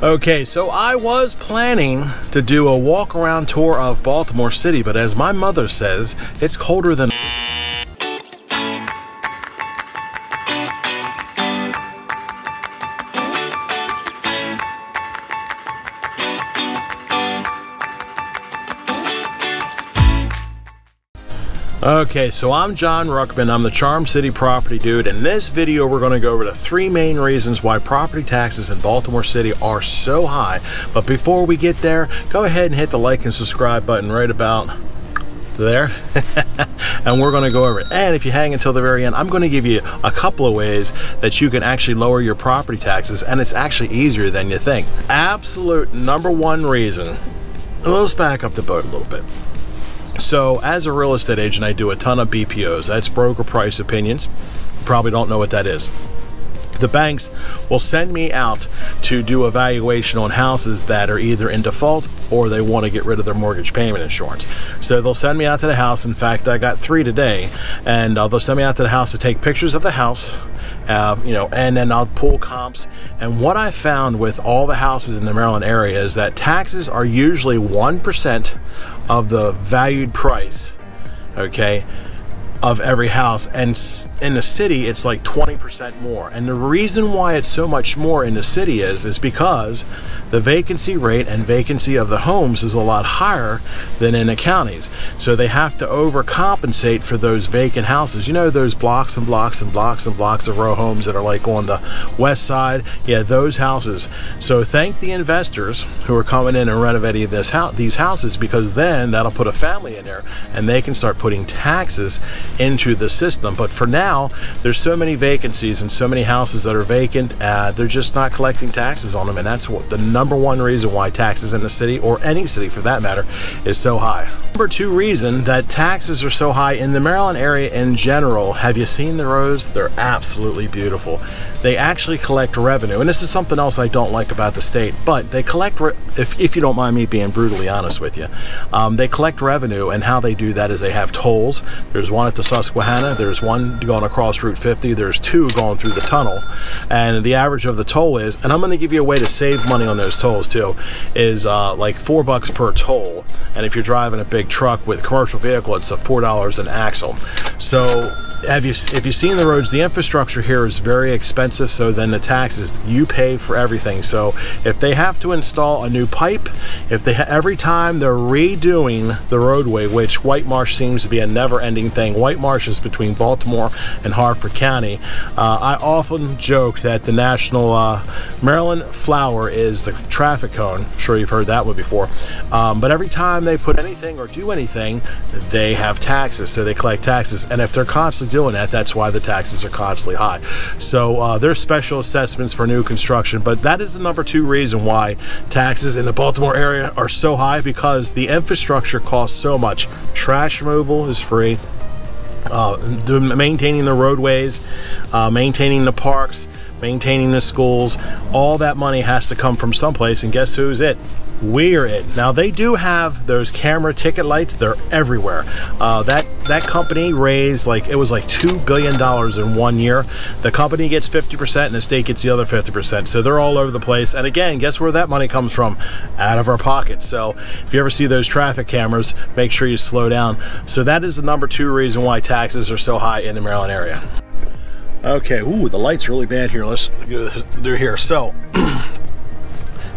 Okay, so I was planning to do a walk around tour of Baltimore City, but as my mother says, it's colder than Okay, so I'm John Ruckman. I'm the Charm City Property Dude. In this video, we're going to go over the three main reasons why property taxes in Baltimore City are so high. But before we get there, go ahead and hit the like and subscribe button right about there and we're going to go over it and if you hang until the very end I'm going to give you a couple of ways that you can actually lower your property taxes and it's actually easier than you think absolute number one reason let's back up the boat a little bit so, as a real estate agent, I do a ton of BPOs. That's broker price opinions. You probably don't know what that is. The banks will send me out to do a valuation on houses that are either in default or they want to get rid of their mortgage payment insurance. So they'll send me out to the house. In fact, I got three today, and uh, they'll send me out to the house to take pictures of the house, uh, you know, and then I'll pull comps. And what I found with all the houses in the Maryland area is that taxes are usually 1% of the valued price, okay, of every house. And in the city, it's like 20% more. And the reason why it's so much more in the city is, is because the vacancy rate and vacancy of the homes is a lot higher than in the counties. So they have to overcompensate for those vacant houses. You know, those blocks and blocks and blocks and blocks of row homes that are like on the west side. Yeah, those houses. So thank the investors who are coming in and renovating this house, these houses, because then that'll put a family in there and they can start putting taxes into the system. But for now, there's so many vacancies and so many houses that are vacant, uh, they're just not collecting taxes on them. And that's what the number one reason why taxes in the city, or any city for that matter, is so high. Number two reason that taxes are so high in the Maryland area in general, have you seen the roads? They're absolutely beautiful. They actually collect revenue, and this is something else I don't like about the state, but they collect, if, if you don't mind me being brutally honest with you, um, they collect revenue, and how they do that is they have tolls. There's one at the Susquehanna, there's one going across Route 50, there's two going through the tunnel, and the average of the toll is, and I'm going to give you a way to save money on those tolls too, is uh, like four bucks per toll, and if you're driving a big truck with commercial vehicle, it's a four dollars an axle. So have you if you've seen the roads the infrastructure here is very expensive so then the taxes you pay for everything. So if they have to install a new pipe if they every time they're redoing the roadway which white marsh seems to be a never-ending thing white marsh is between baltimore and harford county uh, i often joke that the national uh, maryland flower is the traffic cone. I'm sure you've heard that one before. Um, but every time they put anything or do anything they have taxes so they collect taxes. And if they're constantly doing that. That's why the taxes are constantly high. So uh, there's special assessments for new construction, but that is the number two reason why taxes in the Baltimore area are so high because the infrastructure costs so much. Trash removal is free. Uh, maintaining the roadways, uh, maintaining the parks, maintaining the schools, all that money has to come from someplace, and guess who's it? We're in. Now they do have those camera ticket lights. They're everywhere. Uh, that that company raised like it was like two billion dollars in one year. The company gets 50% and the state gets the other 50%. So they're all over the place. And again, guess where that money comes from? Out of our pockets. So if you ever see those traffic cameras, make sure you slow down. So that is the number two reason why taxes are so high in the Maryland area. Okay, ooh, the light's really bad here. Let's go through here. So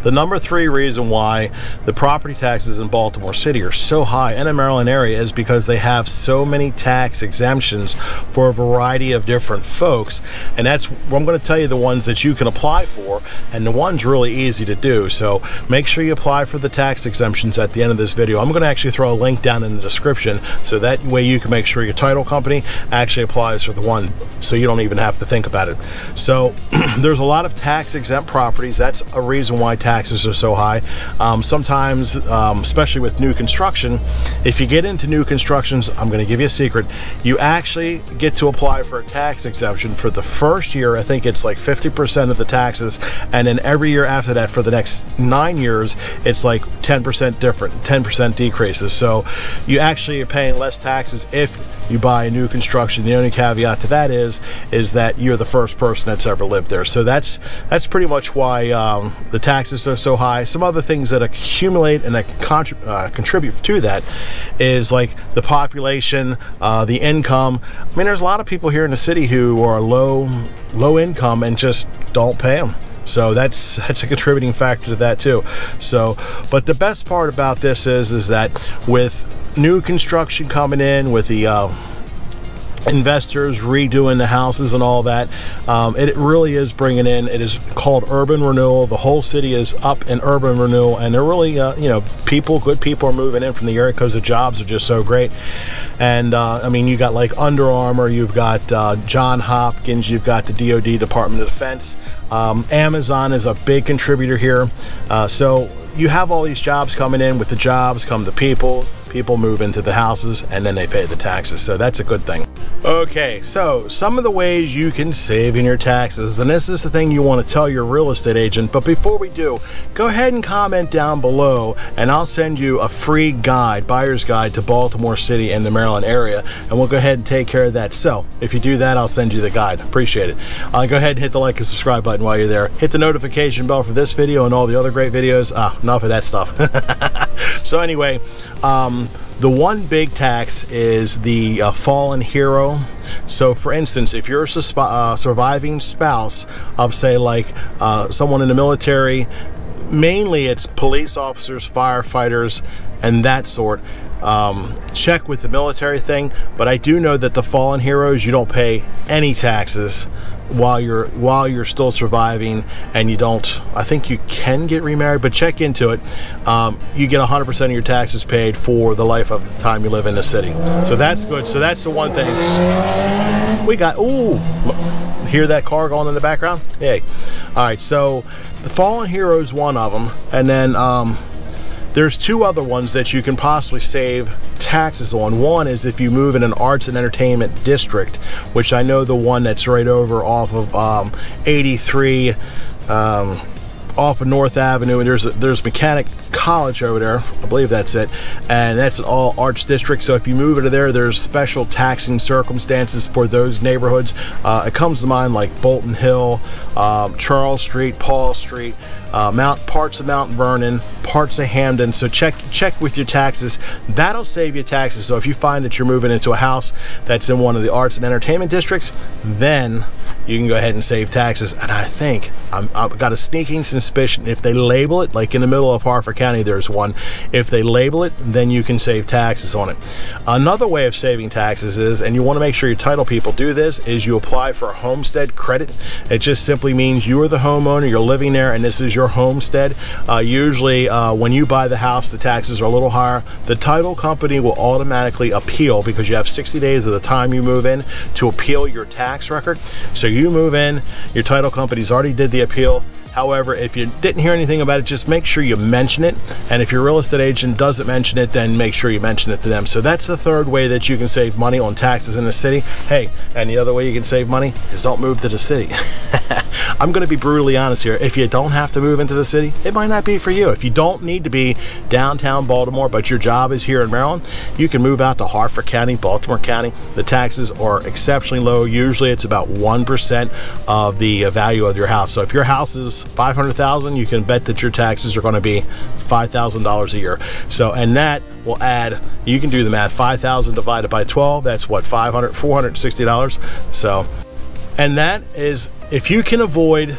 The number three reason why the property taxes in Baltimore City are so high in the Maryland area is because they have so many tax exemptions for a variety of different folks. And that's, I'm going to tell you the ones that you can apply for, and the one's really easy to do. So make sure you apply for the tax exemptions at the end of this video. I'm going to actually throw a link down in the description so that way you can make sure your title company actually applies for the one so you don't even have to think about it. So there's a lot of tax exempt properties. That's a reason why tax taxes are so high. Um, sometimes, um, especially with new construction, if you get into new constructions, I'm going to give you a secret, you actually get to apply for a tax exemption for the first year. I think it's like 50% of the taxes, and then every year after that for the next nine years, it's like 10% different, 10% decreases. So you actually are paying less taxes if you buy a new construction. The only caveat to that is is that you're the first person that's ever lived there. So that's that's pretty much why um, the taxes are so high. Some other things that accumulate and that contrib- uh, contribute to that is like the population, uh, the income. I mean, there's a lot of people here in the city who are low low income and just don't pay them. So that's that's a contributing factor to that too. So, but the best part about this is is that with new construction coming in, with the uh, investors redoing the houses and all that. Um, it, really is bringing in. It is called urban renewal. The whole city is up in urban renewal, and they're really, uh, you know, people, good people are moving in from the area because the jobs are just so great. And uh, I mean, you got like Under Armour, you've got uh, John Hopkins, you've got the DoD, Department of Defense. Um, Amazon is a big contributor here. Uh, so you have all these jobs coming in. With the jobs come the people people move into the houses and then they pay the taxes. So that's a good thing. Okay, so some of the ways you can save in your taxes, and this is the thing you want to tell your real estate agent. But before we do, go ahead and comment down below, and I'll send you a free guide, buyer's guide to Baltimore City and the Maryland area, and we'll go ahead and take care of that. So if you do that, I'll send you the guide. Appreciate it. Uh, go ahead and hit the like and subscribe button while you're there. Hit the notification bell for this video and all the other great videos. Ah, enough of that stuff. so anyway, um, the one big tax is the uh, fallen hero. So, for instance, if you're a uh, surviving spouse of, say, like uh, someone in the military, mainly it's police officers, firefighters, and that sort. Um, check with the military thing, but I do know that the fallen heroes, you don't pay any taxes while you're while you're still surviving and you don't I think you can get remarried but check into it. Um, you get 100% of your taxes paid for the life of the time you live in the city. So that's good. So that's the one thing. We got ooh hear that car going in the background? Hey. All right. So the fallen heroes one of them and then um, there's two other ones that you can possibly save taxes on. One is if you move in an arts and entertainment district, which I know the one that's right over off of um, 83 um, off of North Avenue, and there's a, there's Mechanic College over there. I believe that's it, and that's an all arts district. So if you move into there, there's special taxing circumstances for those neighborhoods. Uh, it comes to mind like Bolton Hill, um, Charles Street, Paul Street uh, Mount parts of Mount Vernon, parts of Hampden. So check check with your taxes. That'll save you taxes. So if you find that you're moving into a house that's in one of the arts and entertainment districts, then you can go ahead and save taxes. And I think i have got a sneaking suspicion if they label it, like in the middle of Harford County, there's one. If they label it, then you can save taxes on it. Another way of saving taxes is, and you want to make sure your title people do this, is you apply for a homestead credit. It just simply means you are the homeowner, you're living there, and this is your your homestead. Uh, usually, uh, when you buy the house, the taxes are a little higher. The title company will automatically appeal because you have 60 days of the time you move in to appeal your tax record. So you move in, your title company's already did the appeal However, if you didn't hear anything about it, just make sure you mention it. And if your real estate agent doesn't mention it, then make sure you mention it to them. So that's the third way that you can save money on taxes in the city. Hey, and the other way you can save money is don't move to the city. I'm going to be brutally honest here. If you don't have to move into the city, it might not be for you. If you don't need to be downtown Baltimore, but your job is here in Maryland, you can move out to Harford County, Baltimore County. The taxes are exceptionally low. Usually it's about 1% of the value of your house. So if your house is 500,000, you can bet that your taxes are going to be $5,000 a year. So, and that will add, you can do the math, 5,000 divided by 12, that's what, 500, $460. So, and that is, if you can avoid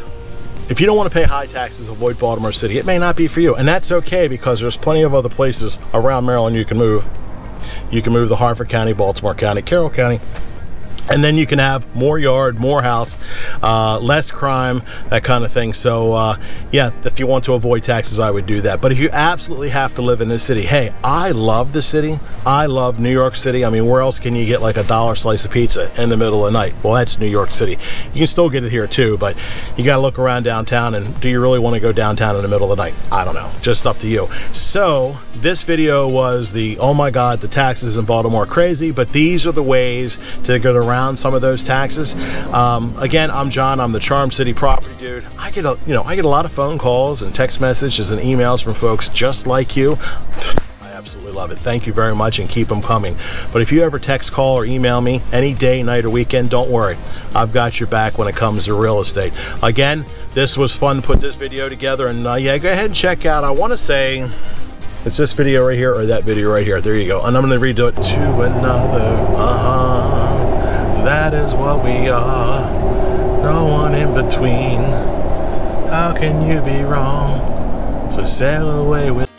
if you don't want to pay high taxes, avoid Baltimore City. It may not be for you, and that's okay because there's plenty of other places around Maryland you can move. You can move to Harford County, Baltimore County, Carroll County, and then you can have more yard more house uh, less crime that kind of thing. So uh, yeah if you want to avoid taxes I would do that. But if you absolutely have to live in this city hey I love the city. I love New York City. I mean where else can you get like a dollar slice of pizza in the middle of the night? Well that's New York City. You can still get it here too but you got to look around downtown and do you really want to go downtown in the middle of the night? I don't know. Just up to you. So this video was the oh my god the taxes in Baltimore crazy but these are the ways to get around around some of those taxes. Um, again, I'm John. I'm the Charm City property dude. I get a you know I get a lot of phone calls and text messages and emails from folks just like you I absolutely love it. Thank you very much and keep them coming. But if you ever text, call, or email me any day, night, or weekend, don't worry. I've got your back when it comes to real estate. Again, this was fun to put this video together. And uh, yeah, go ahead and check out, I want to say, it's this video right here or that video right here. There you go. And I'm going to redo it to another. Uh-huh. That is what we are. No one in between. How can you be wrong? So sail away with